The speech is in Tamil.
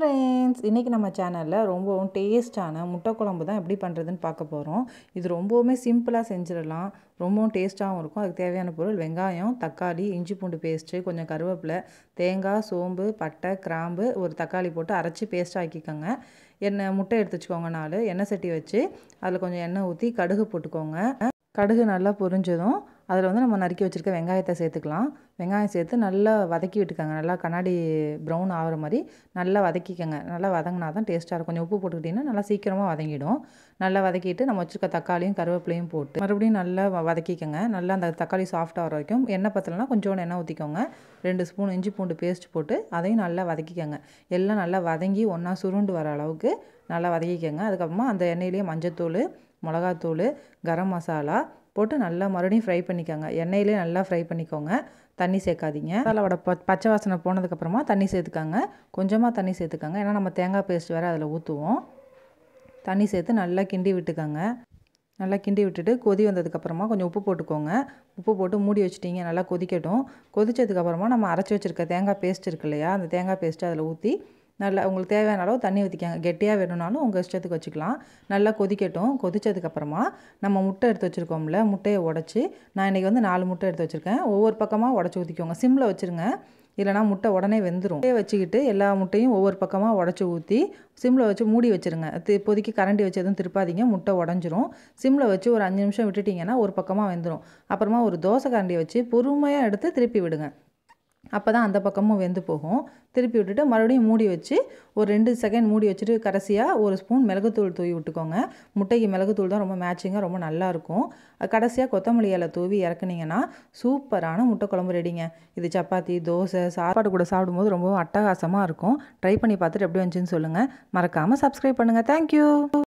ஃப்ரெண்ட்ஸ் இன்றைக்கி நம்ம சேனலில் ரொம்பவும் டேஸ்ட்டான முட்டை குழம்பு தான் எப்படி பண்ணுறதுன்னு பார்க்க போகிறோம் இது ரொம்பவுமே சிம்பிளாக செஞ்சிடலாம். ரொம்பவும் டேஸ்ட்டாகவும் இருக்கும். அதுக்கு தேவையான பொருள் வெங்காயம் தக்காளி இஞ்சி பூண்டு பேஸ்ட்டு கொஞ்சம் கருவேப்பிலை தேங்காய் சோம்பு பட்டை கிராம்பு ஒரு தக்காளி போட்டு அரைச்சி பேஸ்ட் ஆக்கிக்கோங்க. எண்ணெய் முட்டை எடுத்து வச்சுக்கோங்க நாலு. எண்ணெய் சட்டி வச்சு அதில் கொஞ்சம் எண்ணெய் ஊற்றி கடுகு போட்டுக்கோங்க. கடுகு நல்லா பொரிஞ்சதும் அதில் வந்து நம்ம நறுக்கி வச்சுருக்க வெங்காயத்தை சேர்த்துக்கலாம். வெங்காயம் சேர்த்து நல்லா வதக்கி விட்டுக்கோங்க. நல்லா கண்ணாடி ப்ரௌன் ஆகிற மாதிரி நல்லா வதக்கிக்கோங்க. நல்லா வதங்கினா தான் டேஸ்ட்டாக இருக்கும். கொஞ்சம் உப்பு போட்டுக்கிட்டிங்கன்னா நல்லா சீக்கிரமாக வதங்கிடும். நல்லா வதக்கிட்டு நம்ம வச்சுருக்க தக்காளியும் கருவேப்பிலையும் போட்டு மறுபடியும் நல்லா வதக்கிக்கோங்க. நல்லா அந்த தக்காளி சாஃப்ட்டாக வர வரைக்கும் எண்ணெய் பத்தலைனா கொஞ்சோண்டு எண்ணெய் ஊற்றிக்கோங்க ரெண்டு ஸ்பூன் இஞ்சி பூண்டு பேஸ்ட் போட்டு அதையும் நல்லா வதக்கிக்கோங்க. எல்லாம் நல்லா வதங்கி ஒன்றா சுருண்டு வர அளவுக்கு நல்லா வதக்கிக்கோங்க. அதுக்கப்புறமா அந்த எண்ணெயிலேயே மஞ்சத்தூள் மிளகாத்தூள் கரம் மசாலா போட்டு நல்லா மறுபடியும் ஃப்ரை பண்ணிக்கோங்க. எண்ணெயிலே நல்லா ஃப்ரை பண்ணிக்கோங்க. தண்ணி சேர்க்காதீங்க. மசாலாவோட ப பச்சை வாசனை போனதுக்கப்புறமா தண்ணி சேர்த்துக்கோங்க. கொஞ்சமாக தண்ணி சேர்த்துக்கோங்க. ஏன்னா நம்ம தேங்காய் பேஸ்ட் வேறு அதில் ஊற்றுவோம் தண்ணி சேர்த்து நல்லா கிண்டி விட்டுக்கோங்க. நல்லா கிண்டி விட்டுட்டு கொதி வந்ததுக்கப்புறமா கொஞ்சம் உப்பு போட்டுக்கோங்க. உப்பு போட்டு மூடி வச்சுட்டிங்க. நல்லா கொதிக்கட்டும். கொதிச்சதுக்கப்புறமா நம்ம அரைச்சி வச்சுருக்க தேங்காய் பேஸ்ட் இருக்கு இல்லையா? அந்த தேங்காய் பேஸ்ட்டு அதில் ஊற்றி நல்லா உங்களுக்கு தேவையான அளவு தண்ணி ஊற்றிக்கங்க கெட்டியாக வேணும்னாலும் உங்கள் இஷ்டத்துக்கு வச்சுக்கலாம். நல்லா கொதிக்கட்டும். கொதிச்சதுக்கப்புறமா நம்ம முட்டை எடுத்து வச்சுருக்கோம்ல முட்டையை உடச்சி நான் இன்றைக்கி வந்து நாலு முட்டை எடுத்து வச்சுருக்கேன். ஒவ்வொரு பக்கமாக உடச்சி ஊற்றிக்கோங்க சிம்மில் வச்சுருங்க. இல்லைனா முட்டை உடனே வெந்துடும் முட்டையை வச்சுக்கிட்டு எல்லா முட்டையும் ஒவ்வொரு பக்கமாக உடச்சி ஊற்றி சிம்மில் வச்சு மூடி வச்சுருங்க. தி- இப்போதைக்கு கரண்டி வச்சு எதுவும் திருப்பாதீங்க. முட்டை உடஞ்சிரும். சிம்மில் வச்சு ஒரு அஞ்சு நிமிஷம் விட்டுட்டிங்கன்னா ஒரு பக்கமாக வெந்துடும் அப்புறமா ஒரு தோசை கரண்டியை வச்சு பொறுமையாக எடுத்து திருப்பி விடுங்க. அப்போ தான் அந்த பக்கமும் வெந்து போகும். திருப்பி விட்டுட்டு மறுபடியும் மூடி வச்சு ஒரு ரெண்டு செகண்ட் மூடி வச்சுட்டு கடைசியாக ஒரு ஸ்பூன் மிளகுத்தூள் தூவி விட்டுக்கோங்க. முட்டைக்கு மிளகுத்தூள் தான் ரொம்ப மேட்சிங்காக ரொம்ப நல்லாயிருக்கும் கடைசியாக கொத்தமல்லி இலை தூவி இறக்குனீங்கன்னா சூப்பரான முட்டை குழம்பு ரெடிங்க. இது சப்பாத்தி தோசை சாப்பாடு கூட சாப்பிடும்போது ரொம்பவும் அட்டகாசமாக இருக்கும். ட்ரை பண்ணி பார்த்துட்டு எப்படி வந்துச்சுன்னு சொல்லுங்கள் மறக்காமல் சப்ஸ்கிரைப் பண்ணுங்கள் தேங்க்யூ